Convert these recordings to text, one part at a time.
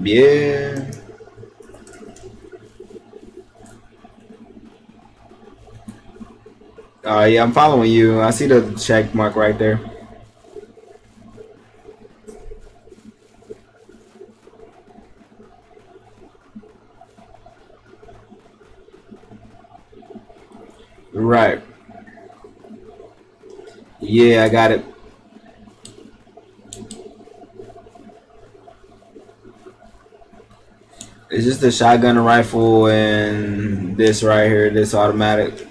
Yeah. Uh, yeah, I'm following you. I see the check mark right there. Right. Yeah, I got it. It's just a shotgun rifle and this right here, this automatic.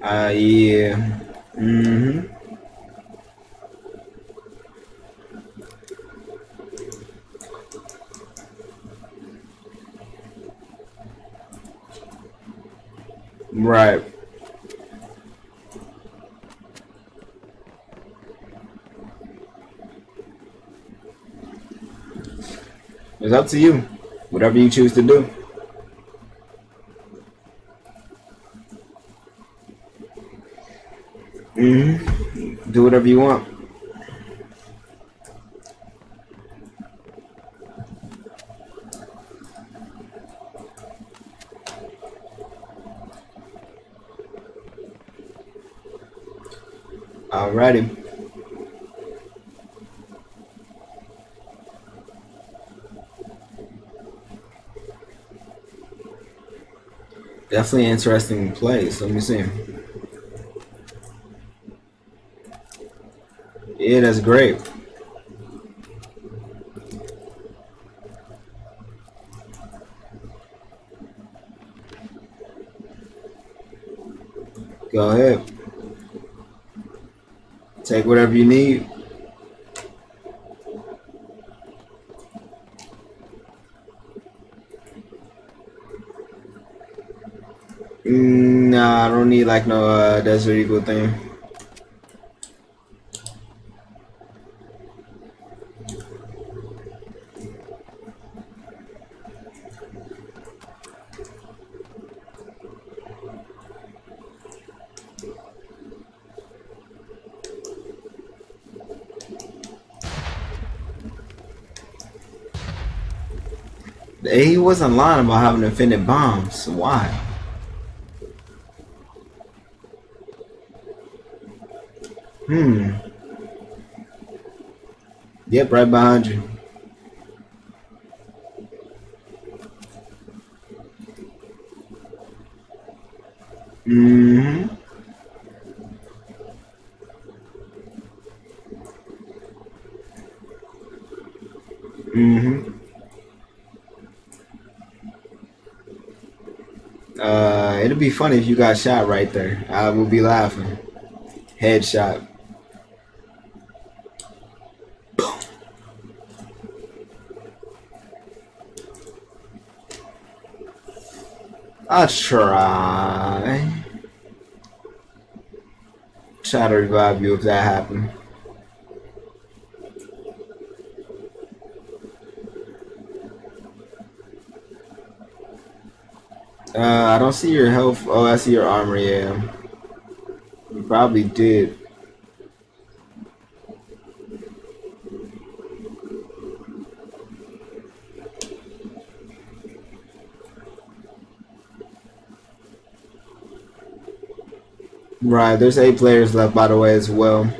Uh, yeah. Mm-hmm. Right. It's up to you. Whatever you choose to do. Mm-hmm. Do whatever you want. Alrighty. Definitely interesting place. Let me see. Yeah, that's great. Go ahead. Take whatever you need. Mm, need like no uh, Desert Eagle thing. He wasn't lying about having infinite bombs. Why? Hmm. Yep, right behind you. Mm-hmm. Mm-hmm. Uh, it'd be funny if you got shot right there. I would be laughing. Headshot. I'll try. Try to revive you if that happened. Uh, I don't see your health. Oh, I see your armor. Yeah, you probably did. Right, there's eight players left, by the way, as well.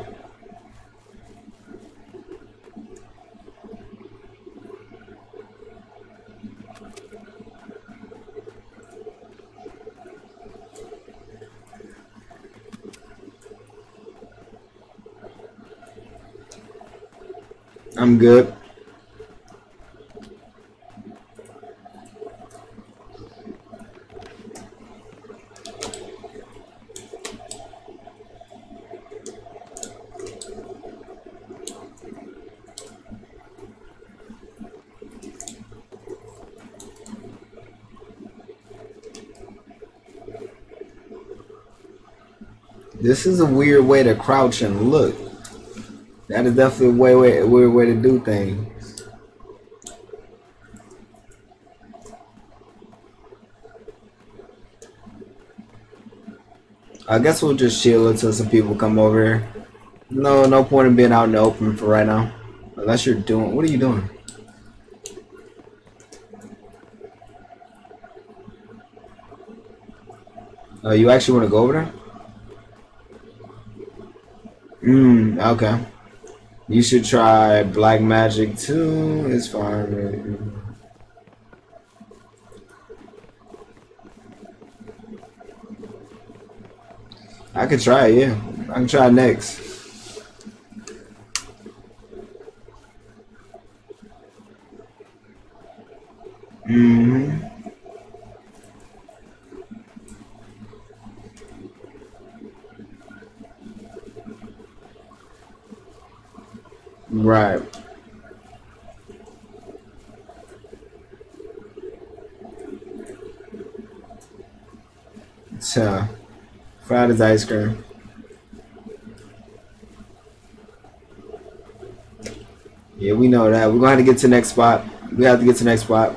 I'm good. This is a weird way to crouch and look. That is definitely a way, way, weird way to do things. I guess we'll just chill until some people come over here. No, no point in being out in the open for right now. Unless you're doing. What are you doing? Uh, you actually want to go over there? Hmm. Okay. You should try Black Magic too. It's fine. I could try yeah. I can try next. Right. So, fried as ice cream. Yeah, we know that. We're gonna have to get to the next spot. We have to get to the next spot.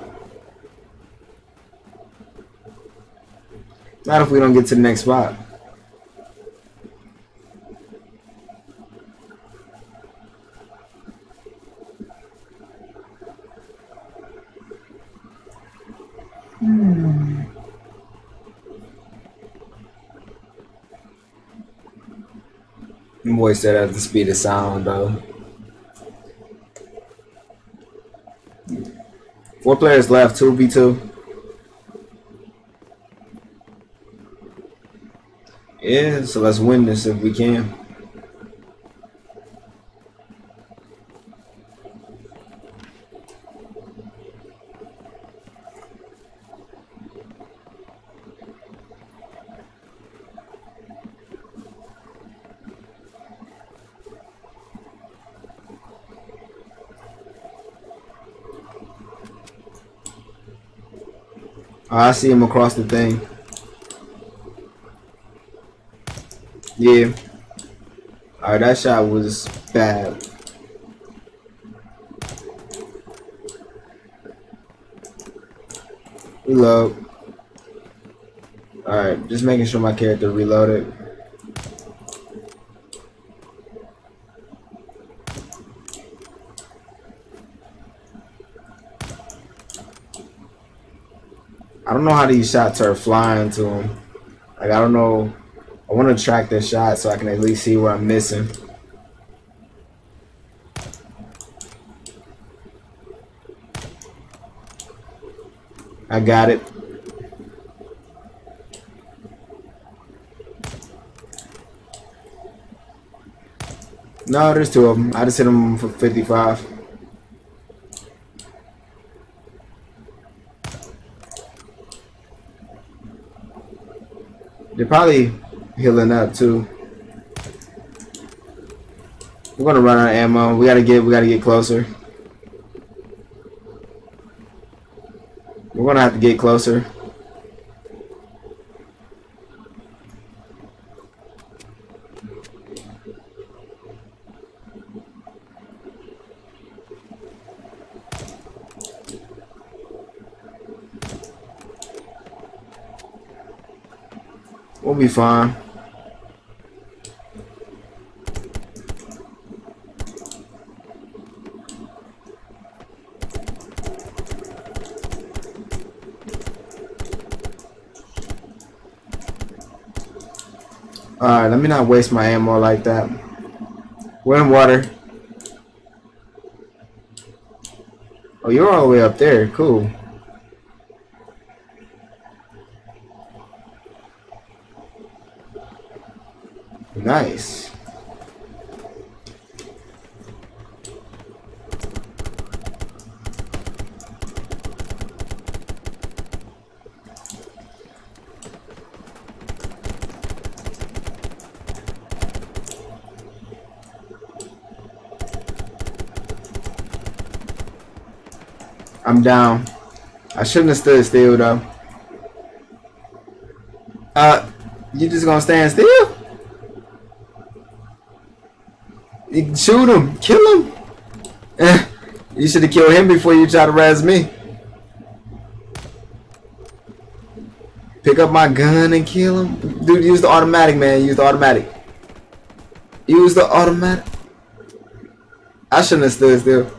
Not if we don't get to the next spot. Hmm. Voice that at the speed of sound though. Four players left, two v two. Yeah, so let's win this if we can. Oh, I see him across the thing. Yeah. Alright, that shot was bad. Reload. Alright, just making sure my character reloaded. I don't know how these shots are flying to him. Like, I don't know. I want to track this shot so I can at least see where I'm missing. I got it. No, there's two of them. I just hit them for 55. Probably healing up too. We're gonna run out of ammo. We gotta get we gotta get closer. We're gonna have to get closer. We'll be fine. Alright, let me not waste my ammo like that. We're in water. Oh, you're all the way up there. Cool. Nice. I'm down. I shouldn't have stood still though. Uh, you just gonna stand still? You shoot him, kill him. Eh, you should have killed him before you try to razz me. Pick up my gun and kill him. Dude, use the automatic, man. Use the automatic. Use the automatic. I shouldn't have stood still.